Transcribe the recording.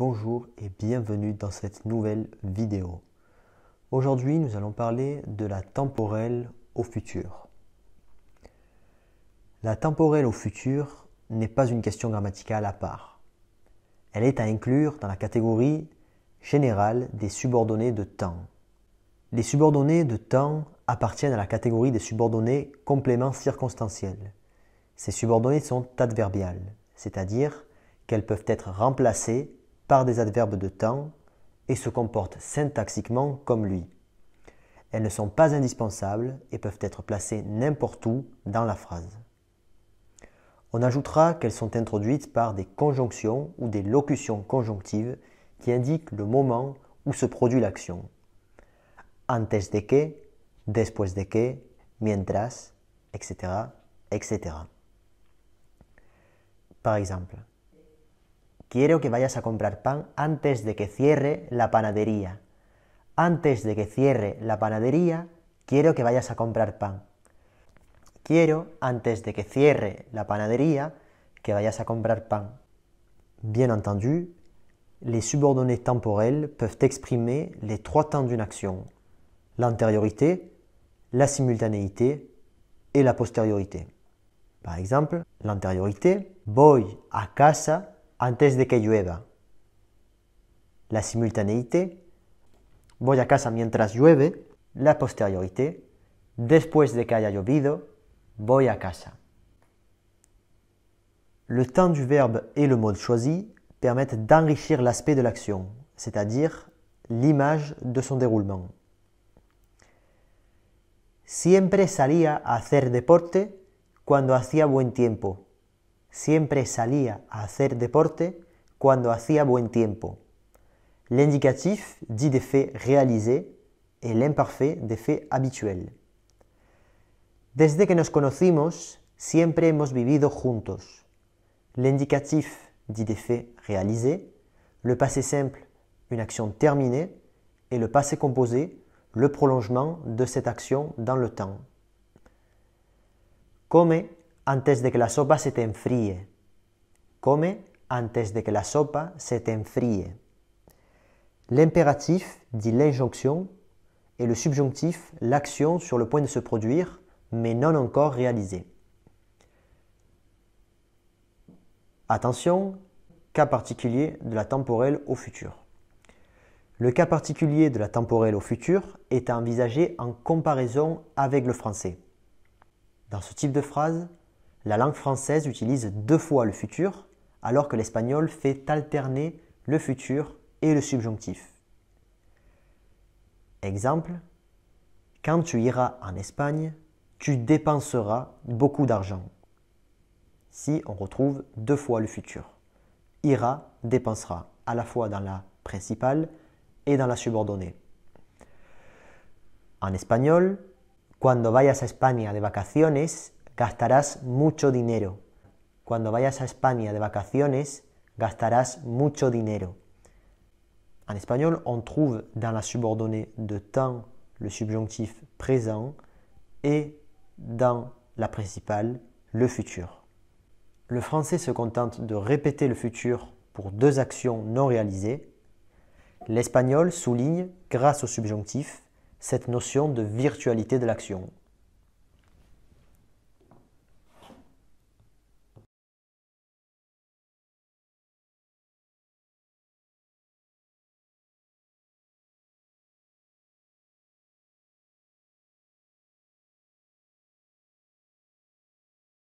Bonjour et bienvenue dans cette nouvelle vidéo. Aujourd'hui, nous allons parler de la temporelle au futur. La temporelle au futur n'est pas une question grammaticale à part. Elle est à inclure dans la catégorie générale des subordonnées de temps. Les subordonnées de temps appartiennent à la catégorie des subordonnées compléments circonstanciels. Ces subordonnées sont adverbiales, c'est-à-dire qu'elles peuvent être remplacées par des adverbes de temps et se comportent syntaxiquement comme lui. Elles ne sont pas indispensables et peuvent être placées n'importe où dans la phrase. On ajoutera qu'elles sont introduites par des conjonctions ou des locutions conjonctives qui indiquent le moment où se produit l'action. Antes de que, después de que, mientras, etc., etc. Par exemple, Quiero que vayas a comprar pan antes de que cierre la panadería. Antes de que cierre la panadería, quiero que vayas a comprar pan. Quiero, antes de que cierre la panadería, que vayas a comprar pan. Bien entendu, les subordonnées temporelles peuvent exprimer les trois temps d'une action. L'antériorité, la simultanéité et la postériorité. Par exemple, l'antériorité, voy a casa antes de que llueva. La simultanéité, voy a casa mientras llueve. La posteriorité, después de que haya llovido, voy a casa. Le temps du verbe et le mode choisi permettent d'enrichir l'aspect de l'action, c'est-à-dire l'image de son déroulement. Siempre salía a hacer deporte cuando hacía buen tiempo. Siempre salía a hacer deporte cuando hacía buen tiempo. L'indicatif dit des faits réalisés et l'imparfait des faits habituels. Desde que nos conocimos, siempre hemos vivido juntos. L'indicatif dit des faits réalisés, le passé simple, une action terminée, et le passé composé, le prolongement de cette action dans le temps. Come antes de que la sopa se te de que la se te. L'impératif dit l'injonction et le subjonctif l'action sur le point de se produire mais non encore réalisée. Attention, cas particulier de la temporelle au futur. Le cas particulier de la temporelle au futur est à envisager en comparaison avec le français. Dans ce type de phrase, la langue française utilise deux fois le futur, alors que l'espagnol fait alterner le futur et le subjonctif. Exemple, quand tu iras en Espagne, tu dépenseras beaucoup d'argent. Si on retrouve deux fois le futur. Ira dépensera à la fois dans la principale et dans la subordonnée. En espagnol, cuando vayas a España de vacaciones, gastarás mucho dinero. Cuando vayas a España de vacaciones, gastarás mucho dinero. En espagnol, on trouve dans la subordonnée de temps le subjonctif présent et dans la principale le futur. Le français se contente de répéter le futur pour deux actions non réalisées. L'espagnol souligne, grâce au subjonctif, cette notion de virtualité de l'action.